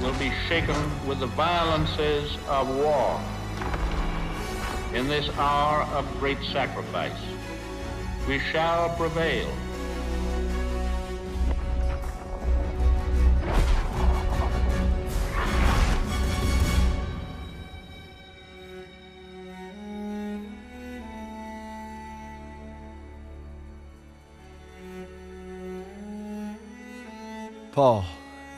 will be shaken with the violences of war. In this hour of great sacrifice, we shall prevail. Paul,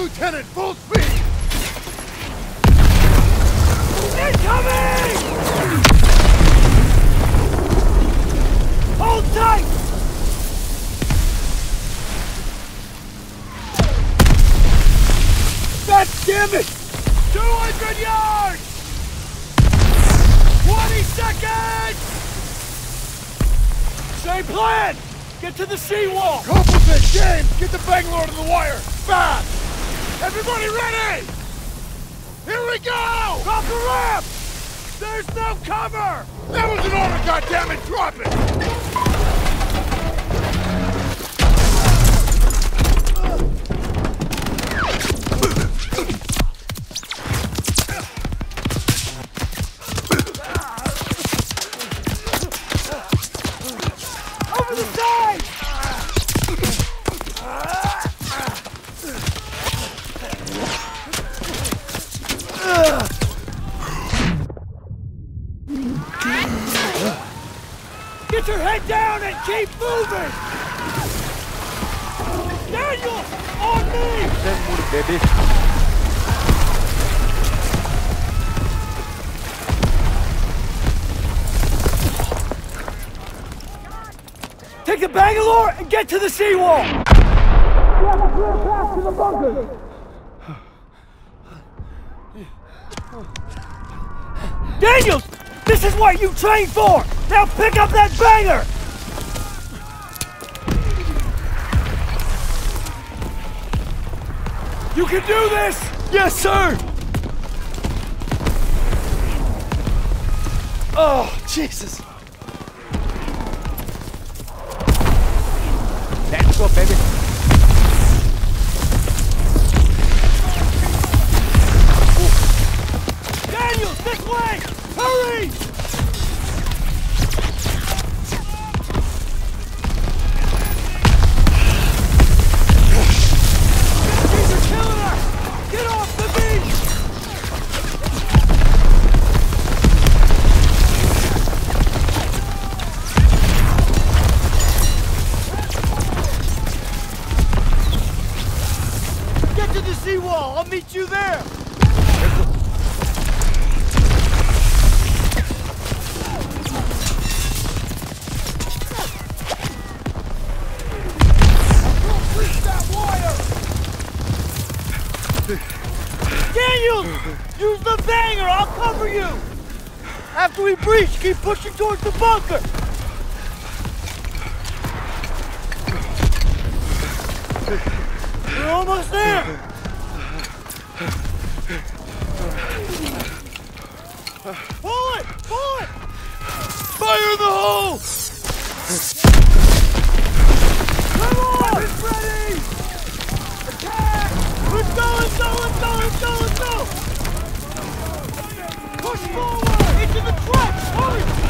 Lieutenant, Take the Bangalore and get to the seawall! We have a clear path to the bunker! Daniels! This is what you trained for! Now pick up that banger! You can do this! Yes, sir! Oh, Jesus. Let's go, bunker! We're almost there! Pull it! Pull it! Fire in the hole! Come on! It's ready! Attack! Let's go, let's go, let's go, let's go, let's go! Push forward! Into the truck! Hurry!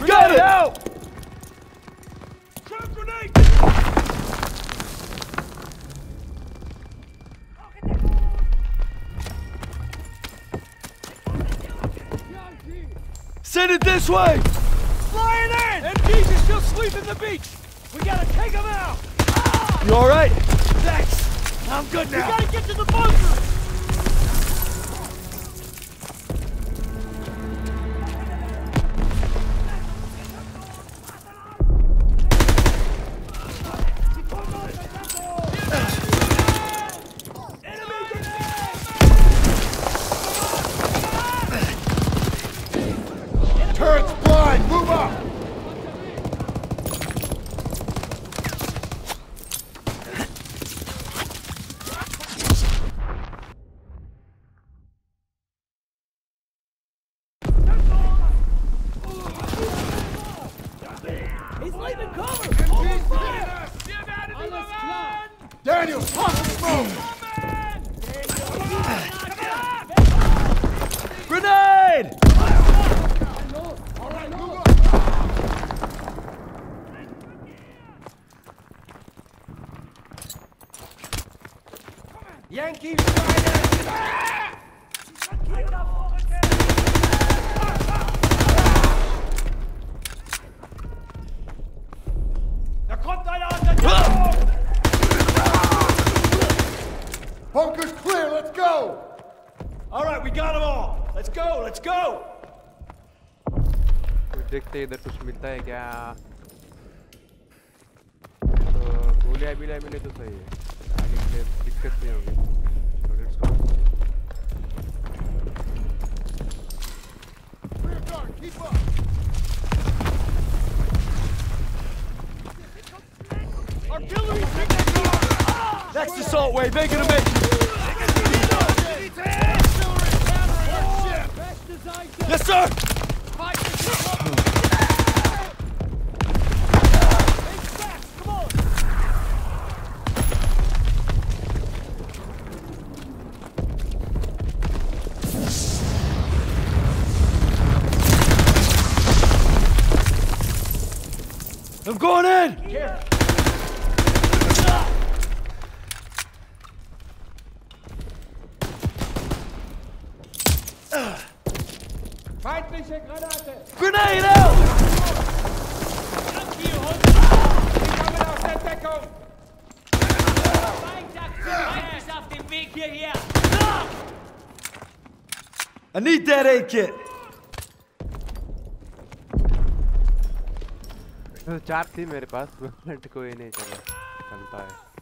Got it! Out! Trap grenade! Send it this way! Flying in! MGs are still sweeping the beach! We gotta take them out! You alright? Thanks! I'm good now! We gotta get to the bunker! हैं इधर कुछ मिलता है क्या तो गोलियां मिला मिले तो सही है आगे के लिए दिक्कत नहीं होगी So let's go. Rear guard, keep up! Next assault wave, making a mission. Yes, sir! Going in! Feindliche Granate. Grenade out! Kommen aus der Deckung. Auf dem Weg hierher! I need that aid kit. चार थी मेरे पास कोई नहीं चला चलता है।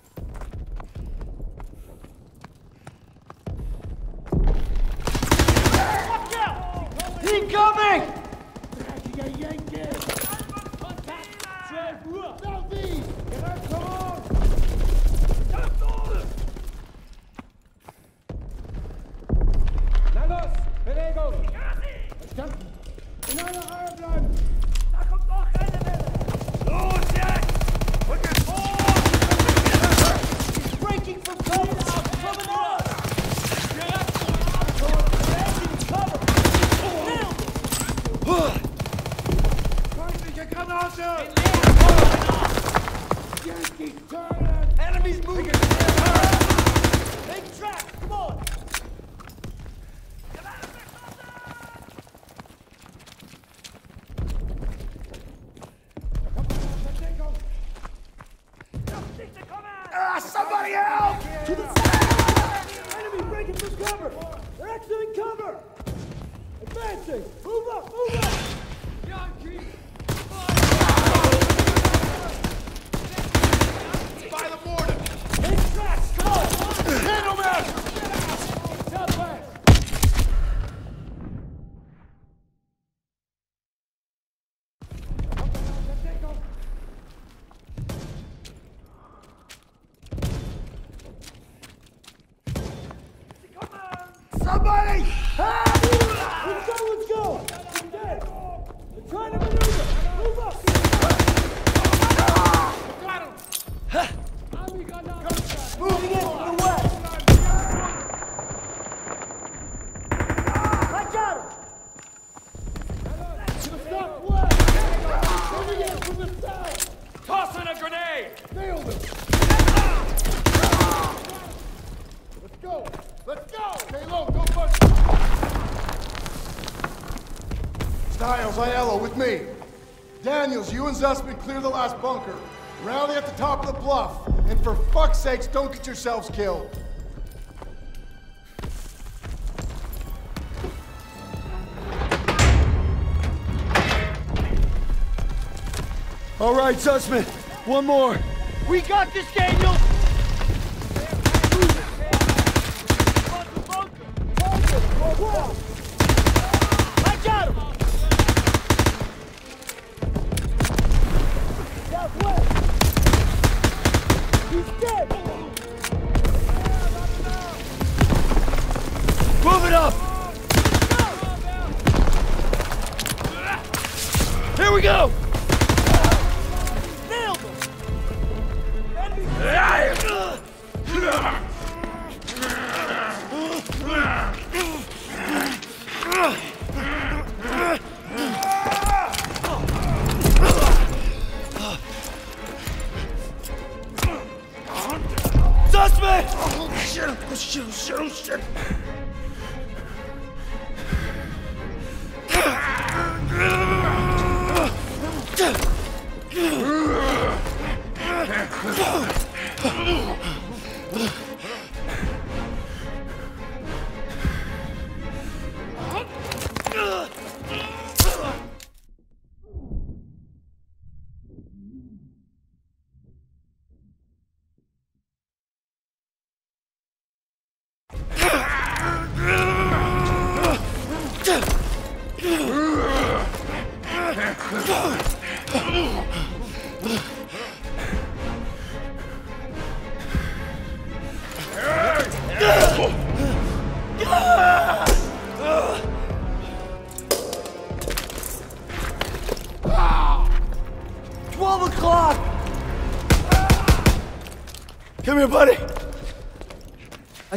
Enemies moving! Clear the last bunker. Rally at the top of the bluff. And for fuck's sakes, don't get yourselves killed. All right, Zussman. One more. We got this, Daniel! I got him! Southwest! He's dead! Move it up! Here we go! Oh, shit, oh, shit,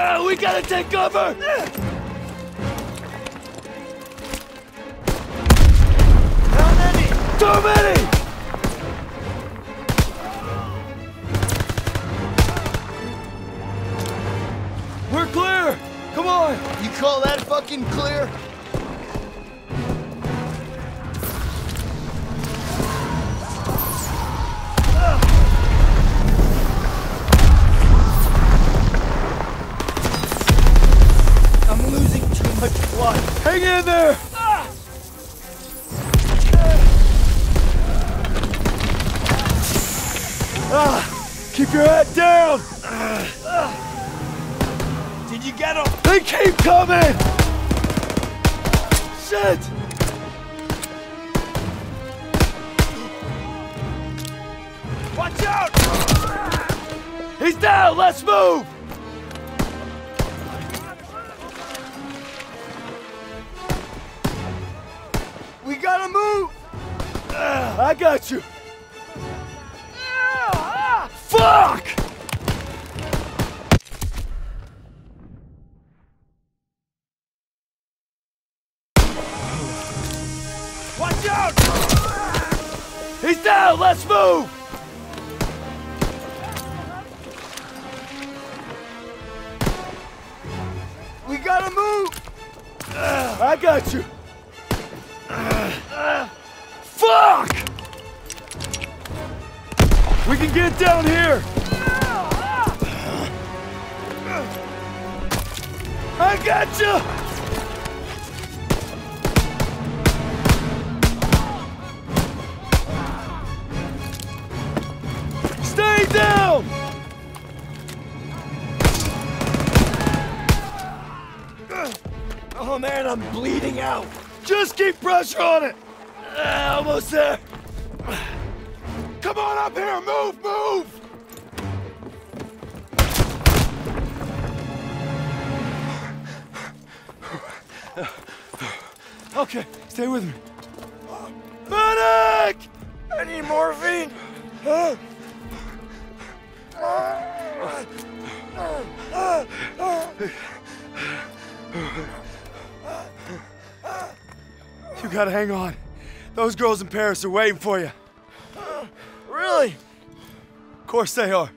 Uh, we gotta take cover! How many? Too many! We're clear! Come on! You call that fucking clear? Let's move! We gotta move. I got you! Fuck! We can get down here! I got you! Just keep pressure on it. Ah, almost there. Come on up here, move, move! Okay, stay with me. Medic! I need morphine. You gotta hang on. Those girls in Paris are waiting for you. Really? Of course they are.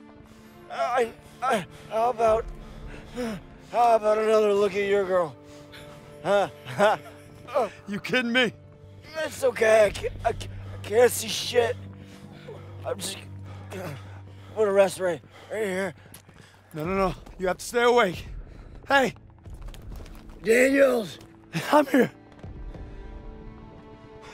I, I, how about, how about another look at your girl? Huh? You kidding me? That's okay. I can't, I can't, I can't see shit. I'm just. Put a rest right, right here. No, no, no. You have to stay awake. Hey, Daniels, I'm here.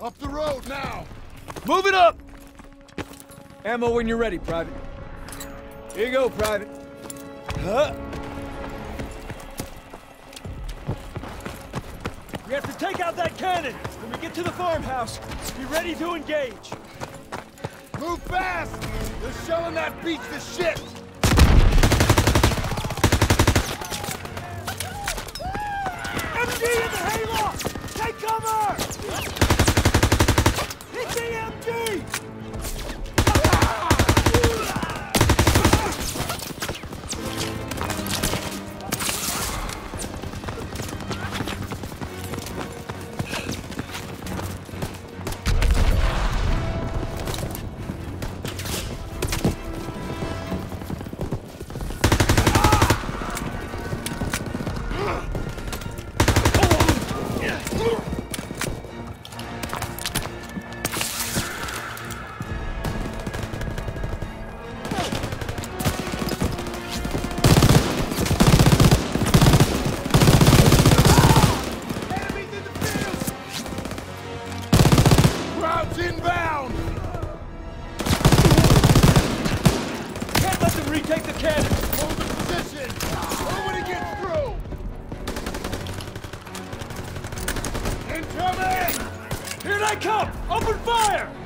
Up the road now. Move it up! Ammo when you're ready, Private. Here you go, Private. Huh? We have to take out that cannon. When we get to the farmhouse, be ready to engage. Move fast! They're shelling that beach to shit! MG in the hayloft! Take cover! The Retake the cannon! Hold the position! Nobody gets through! Incoming! Here they come! Open fire!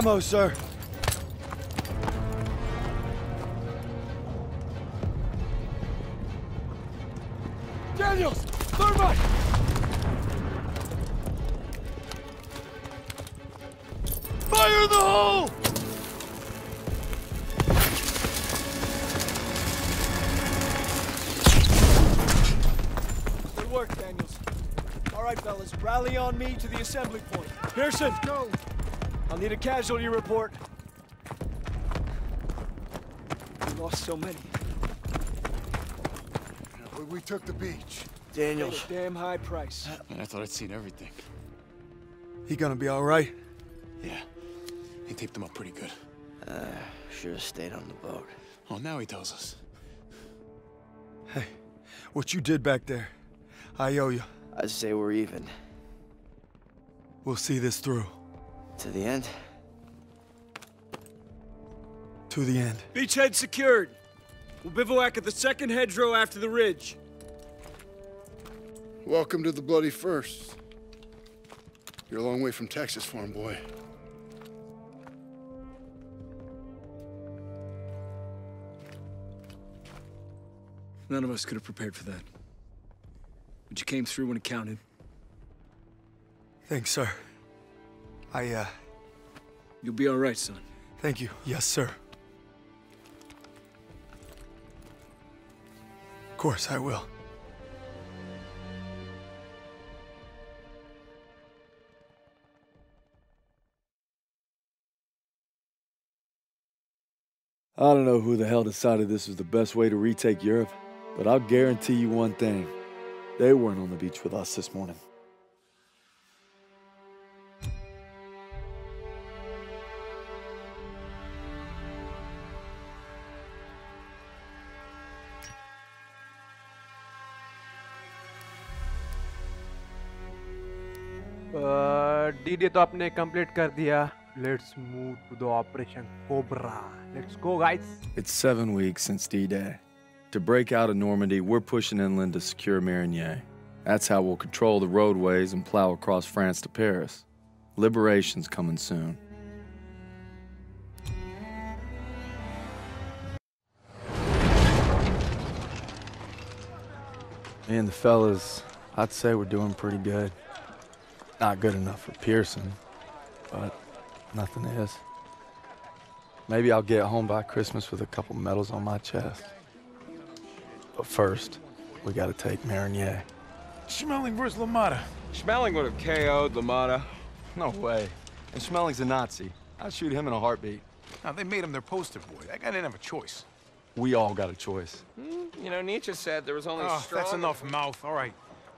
Ammo, sir. Daniels! Thermite! Fire the hole! Good work, Daniels. All right, fellas, rally on me to the assembly point. Pearson, go! I'll need a casualty report. We lost so many. We, we took the beach. Paid a damn high price. Uh, man, I thought I'd seen everything. He gonna be all right? Yeah. He taped them up pretty good. Uh, should have stayed on the boat. Oh, now he tells us. Hey, what you did back there, I owe you. I'd say we're even. We'll see this through. To the end? To the end. Beachhead secured. We'll bivouac at the second hedgerow after the ridge. Welcome to the Bloody First. You're a long way from Texas, farm boy. None of us could have prepared for that. But you came through when it counted. Thanks, sir. I, uh, You'll be all right, son. thank you. Yes, sir. Of course, I will. I don't know who the hell decided this was the best way to retake Europe, but I'll guarantee you one thing. They weren't on the beach with us this morning. D day तो आपने complete कर दिया let's move to the operation cobra let's go guys It's seven weeks since D-Day. To break out of Normandy, we're pushing inland to secure Marigny. That's how we'll control the roadways and plow across France to Paris. Liberation's coming soon. Me and the fellas, I'd say we're doing pretty good. Not good enough for Pearson, but nothing is. Maybe I'll get home by Christmas with a couple medals on my chest. But first, we gotta take Marigny. Schmeling versus LaMotta. Schmeling would have KO'd LaMotta. No way. And Schmeling's a Nazi. I'd shoot him in a heartbeat. Now, they made him their poster boy. That guy didn't have a choice. We all got a choice. Hmm, you know, Nietzsche said there was only Oh, strong... that's enough mouth. All right.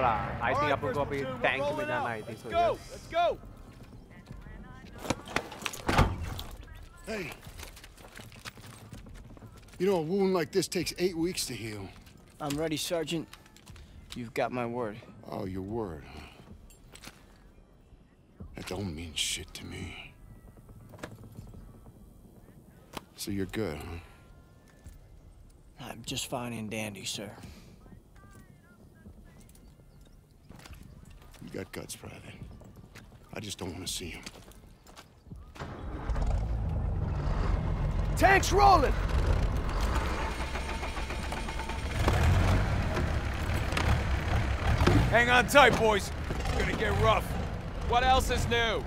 this is Cobra. I think अपन को अभी tank में जाना है think so. Go! Let's go! Hey. You know, a wound like this takes eight weeks to heal. I'm ready, Sergeant. You've got my word. Oh, your word, huh? That don't mean shit to me. So you're good, huh? I'm just fine and dandy, sir. You got guts, Private. I just don't want to see him. Tanks rolling! Hang on tight, boys. It's gonna get rough. What else is new?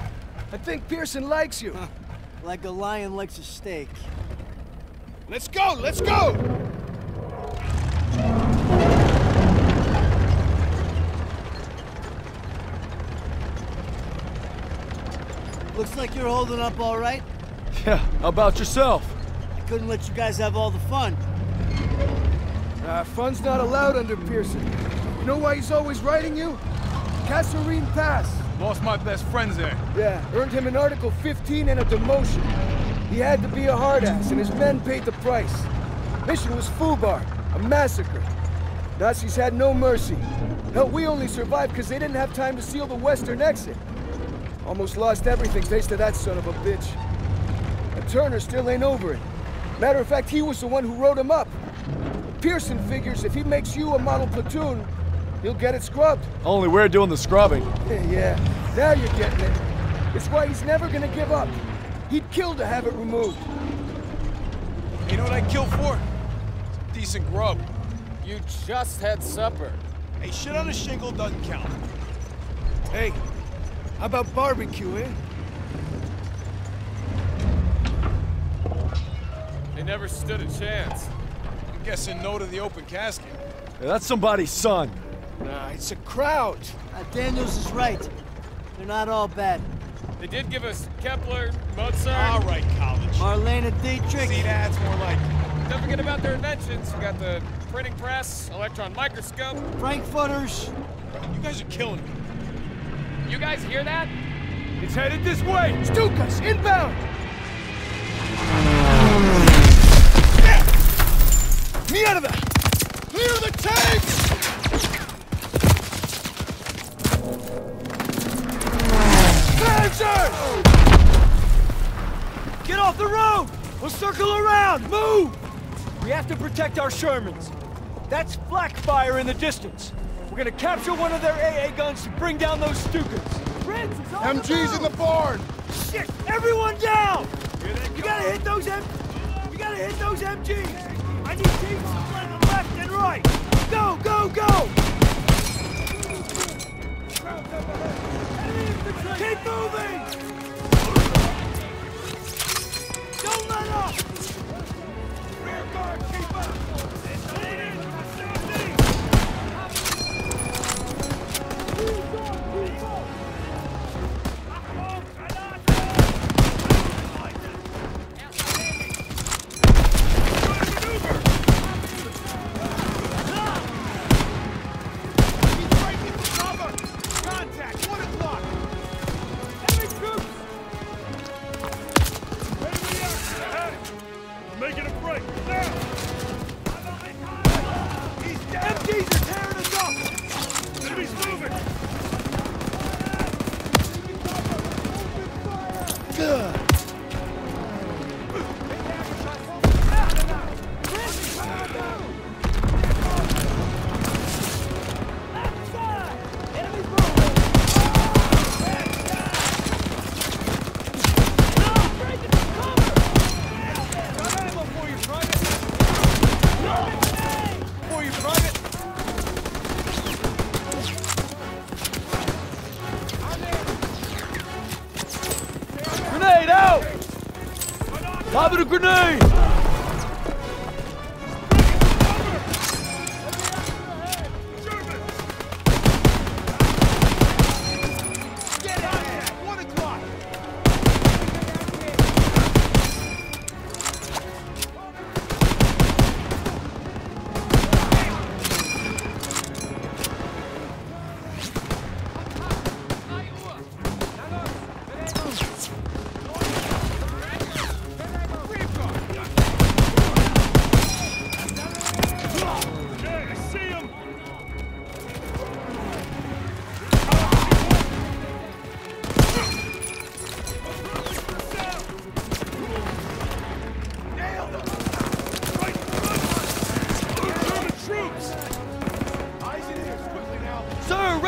I think Pearson likes you. Like a lion likes a steak. Let's go! Let's go! Looks like you're holding up all right. Yeah, how about yourself? I couldn't let you guys have all the fun. Uh, fun's not allowed under Pearson. You know why he's always writing you? Kasserine Pass. Lost my best friends there. Yeah, earned him an Article 15 and a demotion. He had to be a hard ass, and his men paid the price. Mission was Fubar, a massacre. Nazis had no mercy. Hell, we only survived because they didn't have time to seal the western exit. Almost lost everything thanks to that son of a bitch. And Turner still ain't over it. Matter of fact, he was the one who wrote him up. Pearson figures if he makes you a model platoon, he'll get it scrubbed. Only we're doing the scrubbing. yeah, now you're getting it. It's why he's never gonna give up. He'd kill to have it removed. You know what I'd kill for? Decent grub. You just had supper. Hey, shit on a shingle doesn't count. Hey, how about barbecue, eh? They never stood a chance. I'm guessing no to the open casket. Yeah, that's somebody's son. Nah, it's a Kraut. Uh, Daniels is right. They're not all bad. They did give us Kepler, Mozart. All right, college. Marlene Dietrich. See, that's more like Don't forget about their inventions. We got the printing press, electron microscope. Frankfurters. You guys are killing me. You guys hear that? It's headed this way! Stukas, inbound! Me out of there! Clear the tanks! Panzers! Get off the road! We'll circle around! Move! We have to protect our Shermans. That's flak fire in the distance. We're gonna capture one of their AA guns to bring down those Stukas. Ritz, MG's in the barn! Shit! Everyone down! You gotta hit those M... You gotta hit those MGs! I need teams to the left and right! Go, go, go! Keep moving! Don't let up! Rear guard, keep up!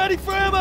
ready for him.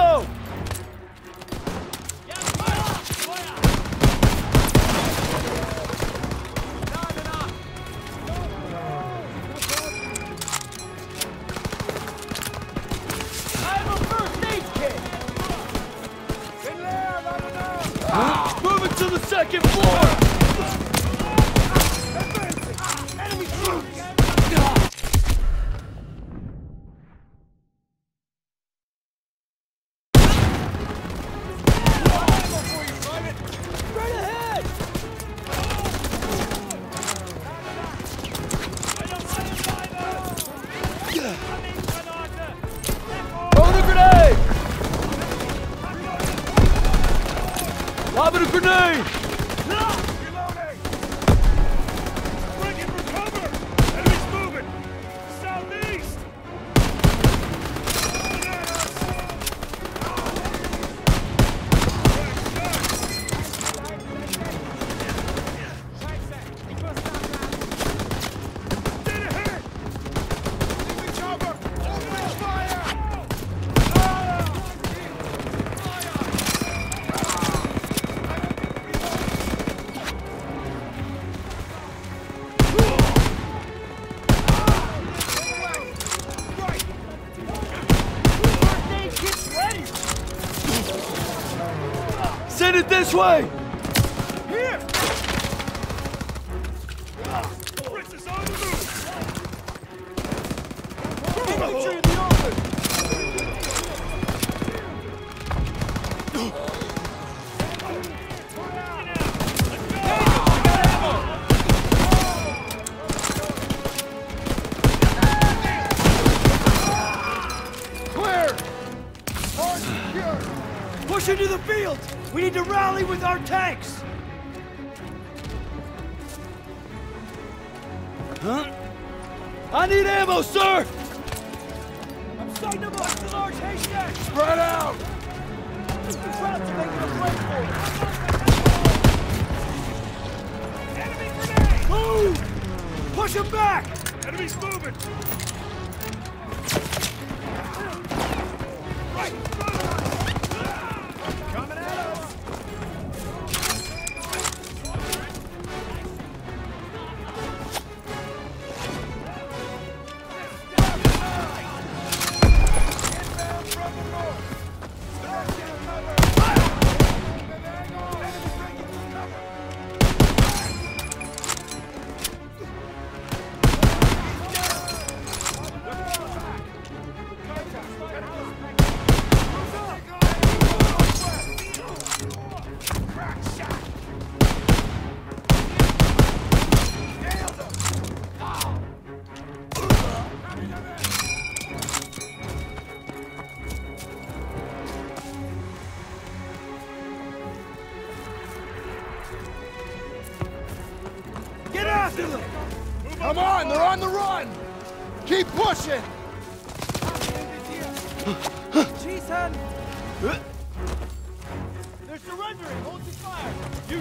This way!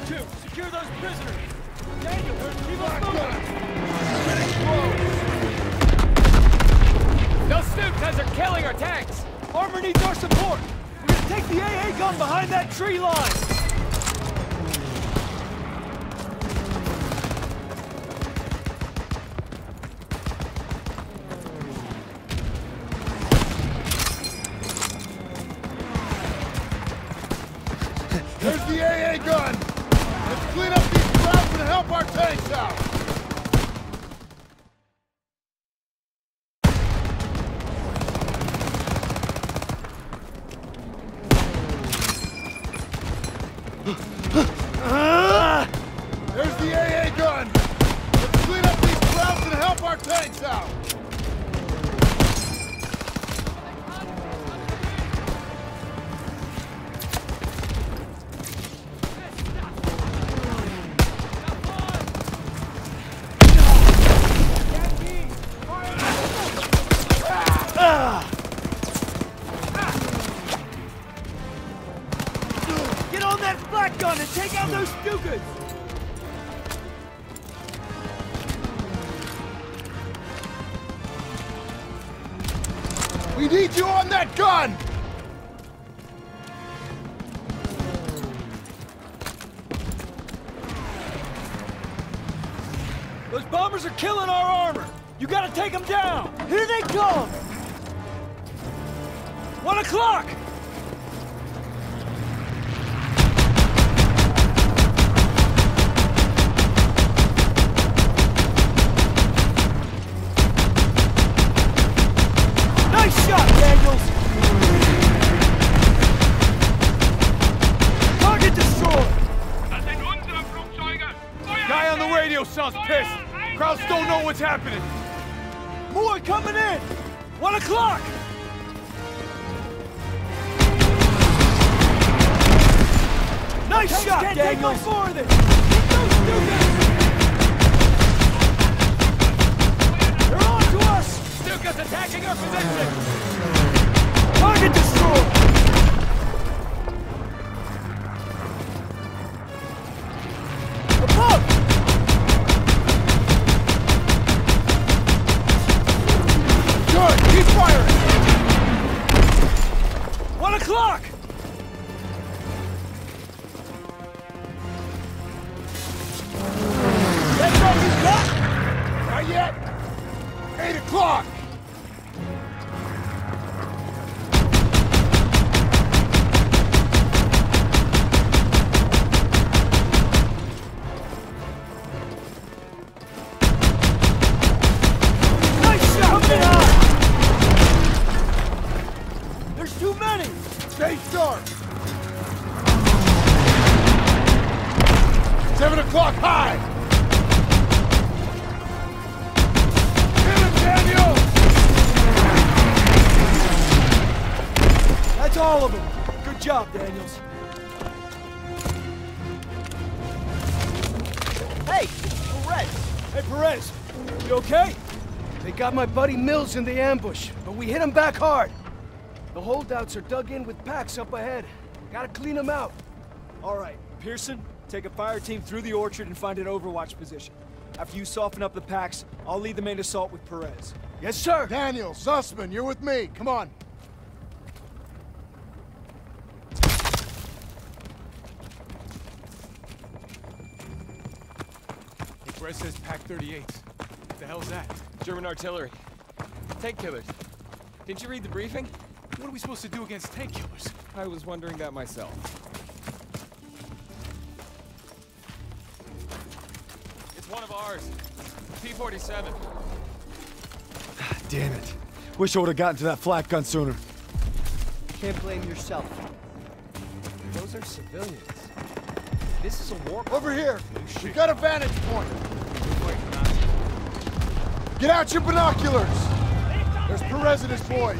two, secure those prisoners. Daniel, there's people moving. Those guys are killing our tanks. Armor needs our support. We're gonna take the AA gun behind that tree line. shot, Daniels! Target destroyed! Das sind unsere Flugzeuge! Feuer Guy on the radio sounds pissed! Krauts don't know what's happening! More coming in! One o'clock! Nice shot, Daniels! Take no more of this! Get those Stukas attacking our position! Target destroyed! my buddy Mills in the ambush, but we hit him back hard. The holdouts are dug in with PaKs up ahead. Gotta clean them out. All right, Pearson, take a fire team through the orchard and find an overwatch position. After you soften up the PaKs, I'll lead the main assault with Perez. Yes, sir! Daniel, Zussman, you're with me. Come on. Hey, Perez says PaK 38. What the hell's that? German artillery. Tank killers. Didn't you read the briefing? What are we supposed to do against tank killers? I was wondering that myself. It's one of ours. T-47. Damn it. Wish I would have gotten to that flak gun sooner. Can't blame yourself. Those are civilians. This is a war. Over here. We got a vantage point. Get out your binoculars. There's Perez and his boys.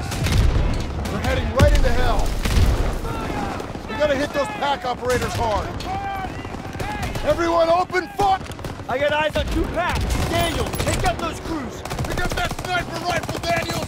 We're heading right into hell. We gotta hit those PaK operators hard. Everyone open fire! I got eyes on two PaKs. Daniel, take out those crews. Pick up that sniper rifle, Daniels!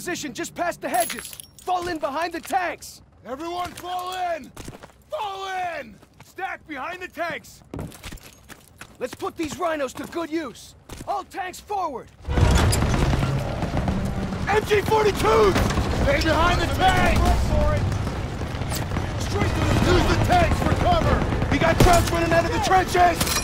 Position just past the hedges. Fall in behind the tanks. Everyone fall in! Fall in! Stack behind the tanks. Let's put these rhinos to good use. All tanks forward. MG-42s! Stay behind the tanks! Straight to the Use the tanks for cover! We got trucks running out of the trenches!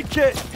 Need that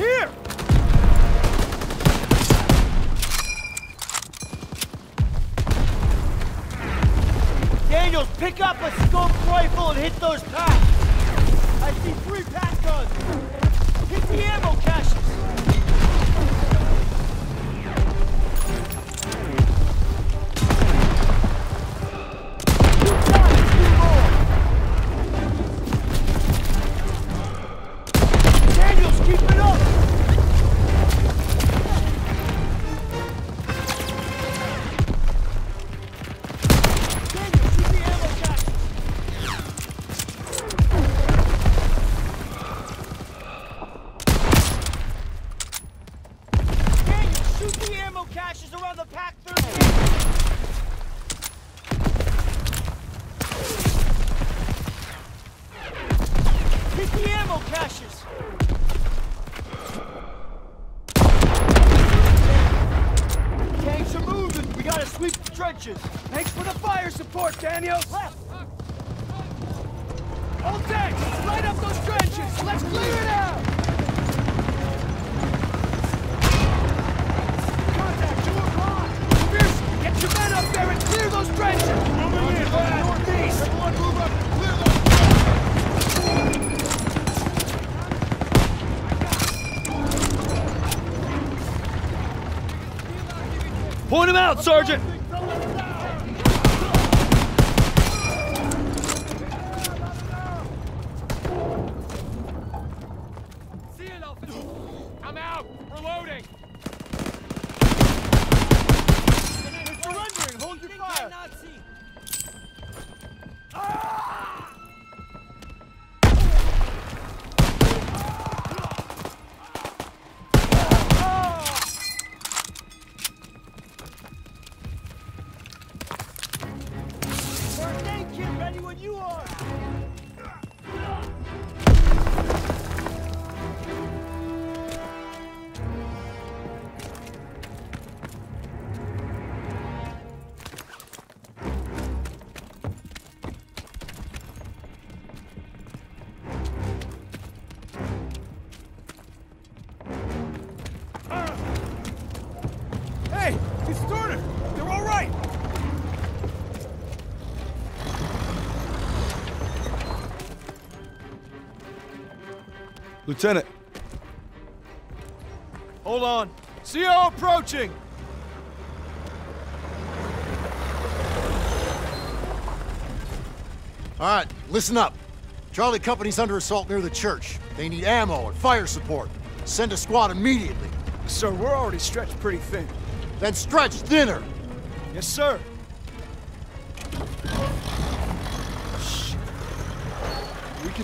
Lieutenant, Hold on. CO approaching! All right, listen up. Charlie Company's under assault near the church. They need ammo and fire support. Send a squad immediately. Sir, we're already stretched pretty thin. Then stretch thinner. Yes, sir. We can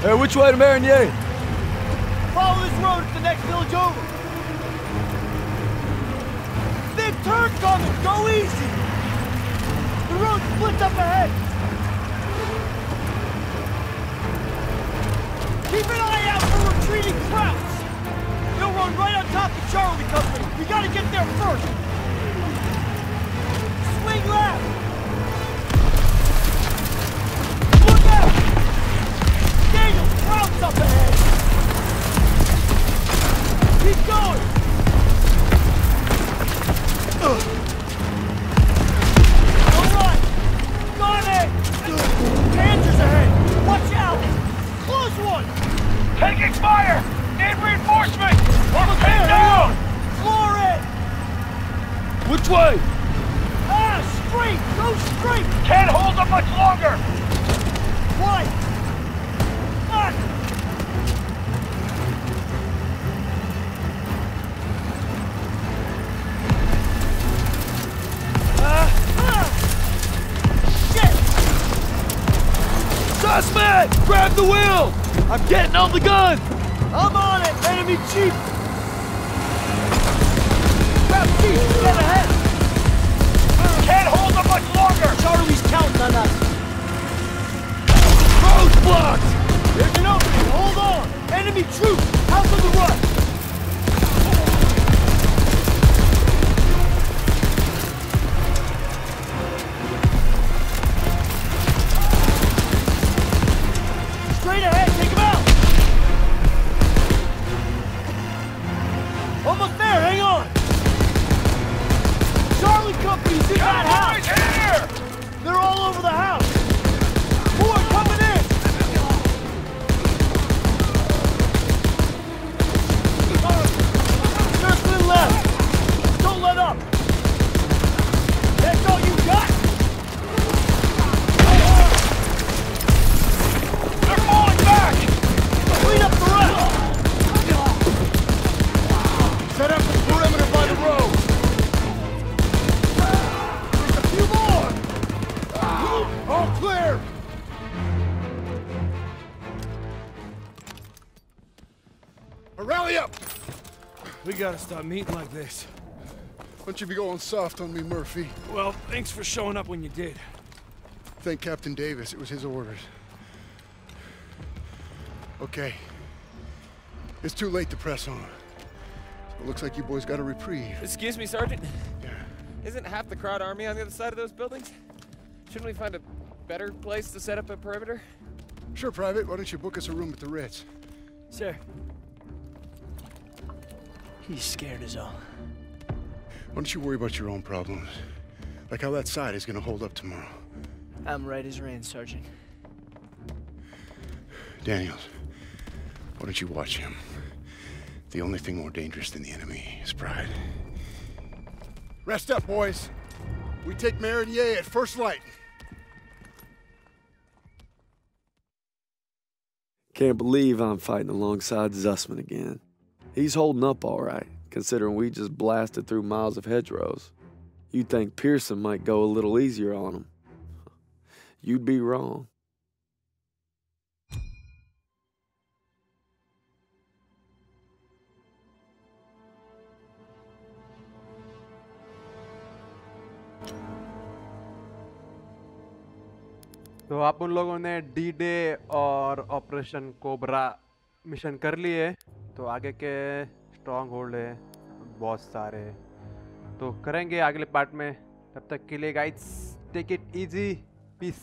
Hey, which way to Marigny? Follow this road. It's the next village over. Big turn coming. Go easy. The road splits up ahead. Keep an eye out for retreating Krauts. They'll run right on top of Charlie Company. We gotta get there first. Swing left. Gotta stop meeting like this. Why don't you be going soft on me, Murphy. Well, thanks for showing up when you did. Thank Captain Davis. It was his orders. Okay. It's too late to press on. It looks like you boys got a reprieve. Excuse me, Sergeant? Yeah. Isn't half the Kraut army on the other side of those buildings? Shouldn't we find a better place to set up a perimeter? Sure, Private. Why don't you book us a room at the Ritz? Sir. He's scared as all. Why don't you worry about your own problems? Like how that side is gonna hold up tomorrow. I'm right as rain, Sergeant. Daniels, why don't you watch him? The only thing more dangerous than the enemy is pride. Rest up, boys. We take Marigny at first light. Can't believe I'm fighting alongside Zussman again. He's holding up all right, considering we just blasted through miles of hedgerows. You'd think Pearson might go a little easier on him. You'd be wrong. तो आप उन लोगों ने D day और operation cobra mission कर लिए तो आगे के स्ट्रॉन्ग होल्ड है, बहुत सारे तो करेंगे अगले पार्ट में। तब तक के लिए guides take it easy peace